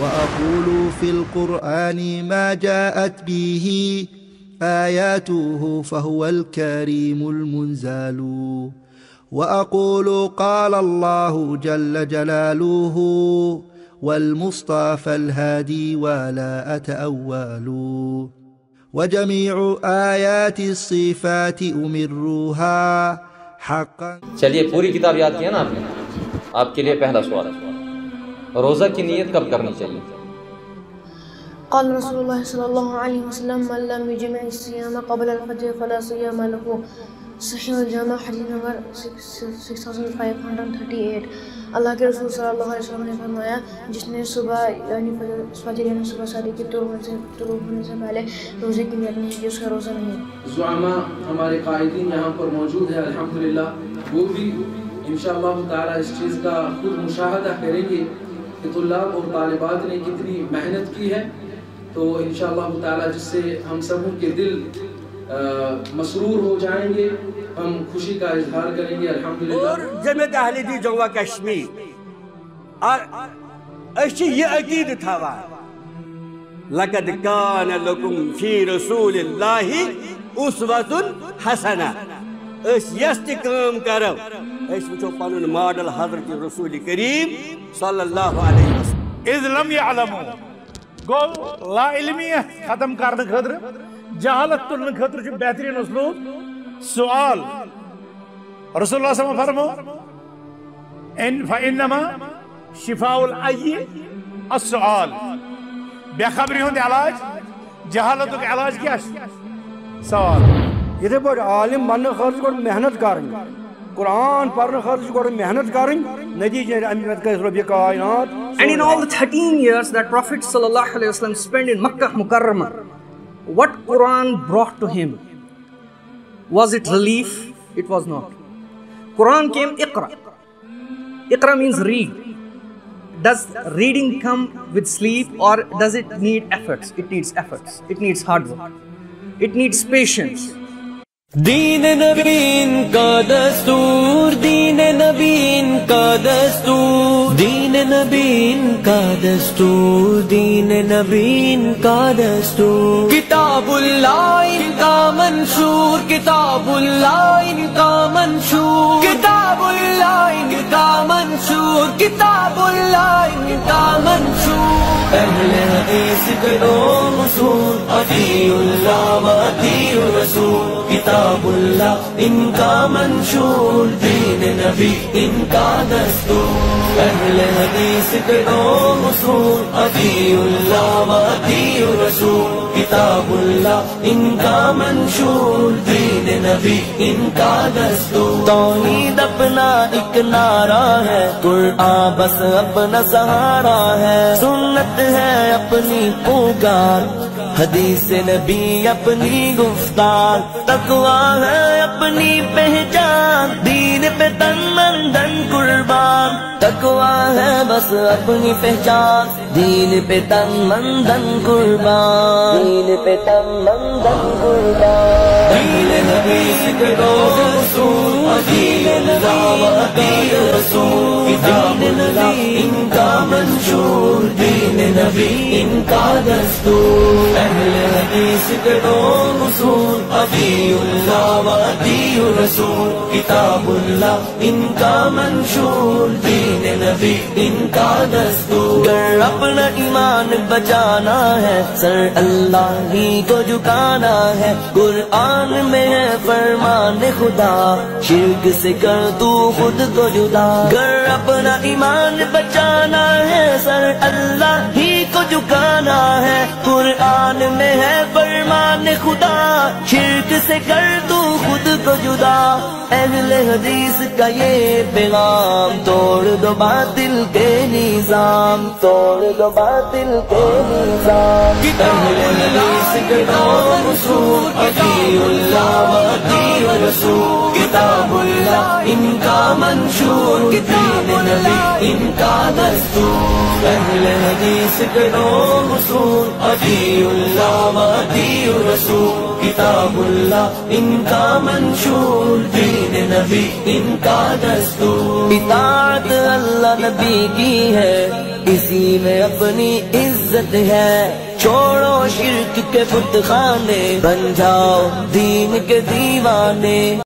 وأقول في القرآن ما جاءت به آياته فهو الكريم المنزال وأقول قال الله جل جلاله والمصطفى الهادي ولا أتأول. وجميع آيات الصفات أمرها حقا. چلیے پوری کتاب یاد کیا نا آپ نے؟ آپ کے لیے پہلا سوال ہے روزہ کی نیت کب کرنی چاہیے؟ قال رسول الله صلى الله عليه وسلم من لم يجمع الصيام قبل الفجر فلا صيام له. صحیح الجامع حدیث نمبر 6538 اللہ کے رسول صلی اللہ علیہ وسلم نے فرمایا جس نے صبح یعنی فجر یعنی صبح صادق کی طلوع ہونے سے طلوع ہونے سے پہلے روزے کی نیت نہیں کی اس کا روزہ نہیں ہے۔ زعماء ہمارے قائدین یہاں پر موجود ہے الحمدللہ۔ وہ بھی انشاءاللہ تعالی اس چیز کا خود مشاہدہ کریں گے۔ کہ طلاب اور طالبات نے کتنی محنت کی ہے، تو انشاءاللہ تعالی جس سے ہم سب کے دل مسرور ہو جائیں گے، ہم خوشی کا اظہار کریں گے۔ الحمدللہ۔ اور جمعیت اہل دی جوا کشمیر اور اچھی یہ عقید تھاوا لقد کان لکم فی رسول اللہ اسوۃ حسنہ۔ اس یست کام کرو۔ اس وچھو پنن ماڈل حضرت رسول کریم صلی اللہ علیہ وسلم۔ اذ لم يعلموا گو لا علمیت ختم کرنے خاطر جہالت تلنے خاطر جو بہترین اسلوب۔ سوال رسول اللہ صلی اللہ علیہ وسلم فرمو ان فإنما شفاء العی السؤال۔ بے خبری ہوندے علاج جہالت علاج کیا سوال۔ یہ بڑ عالم بننے خرچ کو محنت کریں قرآن پرن خرج گور محنت کرن نتیجہ امیت گئی رب کائنات۔ And in all the 13 years that prophet صلی اللہ علیہ وسلم spend in Makkah Mukarramah what Quran brought to him was it relief it was not Quran came اقرا اقرا means read does reading come with sleep اور does it need efforts it needs efforts it needs hard work it needs patience دین نبین کا دستور، دین نبین کا دستور، دین نبین کا دستور، دین نبین کا دستور۔ کتاب اللہ ان کا منشور، کتاب اللہ ان کا منشور۔ کتاب اللہ ان کا منشور، کتاب اللہ ان کا منشور۔ اہل حدیث کرو مسور عطی اللہ و عطی رسول کتاب اللہ ان کا منشور دین نبی، ان کا دستور۔ اہل حدیث کرو مسور عطی اللہ و عطی رسول کتاب اللہ ان کا منشور دین نبی، ان کا دستور۔ توحید اپنا ایک نعرہ ہے، قرآن بس اپنا سہارا ہے۔ سنت ہے اپنی پکار حدیث نبی اپنی گفتار، تقوی ہے اپنی پہچان، دین پہ تن من دن قربان۔ تقوی ہے بس اپنی پہچان، دین پہ تن من دن قربان۔ دین پہ تن من دن قربان۔ دین نبی سکرو رسول، دین نبی رسول۔ کتاب اللہ ان دین نبی ان کا دستور، اہل حدیث کرو رسول عطی اللہ و رسول کتاب اللہ ان کا منشور، دین نبی ان کا دستور۔ گر اپنا ایمان بچانا ہے، سر اللہ ہی کو جھکانا ہے۔ قرآن میں ہے فرمان خدا، شرک سے کر تو خود کو جدا۔ گر اپنا ایمان بچانا ہے، سر اللہ ہی جھکانا ہے قرآن میں ہے برما خدا شرک سے کر تو خود کو جدا۔ اہل حدیث کا یہ پیغام، توڑ دو باطل کے نظام، توڑ دو باطل کے نظام۔ اہل حدیث کے نام رسول عطی اللہ و عطی رسول کتاب اللہ ان کا منشور۔ دین نبی، ان کا دستور۔ اہل حدیث کے نام رسول عطی اللہ و عطی رسول کتاب اللہ، ان کا منشور دین نبی، ان کا دستور۔ اطاعت اللہ نبی کی ہے، اسی میں اپنی عزت ہے۔ چھوڑو شرک کے بت خانے، بن جاؤ دین کے دیوانے۔